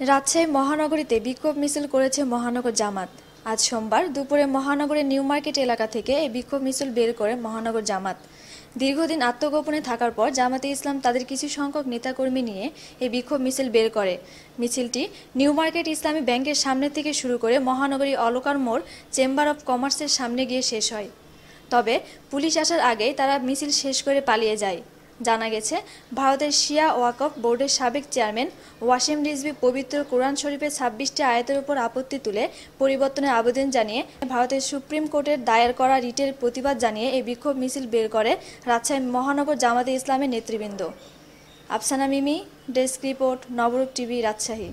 রাজশাহী মহানগরীতে বিক্ষোভ মিছিল করেছে মহানগর জামাত। আজ সোমবার দুপুরে মহানগরের নিউ মার্কেট এলাকা থেকে এই বিক্ষোভ মিছিল বের করে মহানগর জামাত। দীর্ঘদিন আত্মগোপনে থাকার পর জামাতে ইসলাম তাদের কিছু সংখ্যক নেতাকর্মী নিয়ে এই বিক্ষোভ মিছিল বের করে। মিছিলটি নিউ মার্কেট ইসলামী ব্যাংকের সামনে থেকে শুরু করে মহানগরী অলকার মোড়, চেম্বার অব কমার্সের সামনে গিয়ে শেষ হয়। তবে পুলিশ আসার আগেই তারা মিছিল শেষ করে পালিয়ে যায়। জানা গেছে, ভারতের শিয়া ওয়াকফ বোর্ডের সাবেক চেয়ারম্যান ওয়াসিম রিজভি পবিত্র কোরআন শরীফের ছাব্বিশটি আয়তের উপর আপত্তি তুলে পরিবর্তনের আবেদন জানিয়ে ভারতের সুপ্রিম কোর্টের দায়ের করা রিটের প্রতিবাদ জানিয়ে এই বিক্ষোভ মিছিল বের করে রাজশাহী মহানগর জামাতে ইসলামের নেতৃবৃন্দ। Afsana Mimi, desk report, Noborup TV, Rajshahi.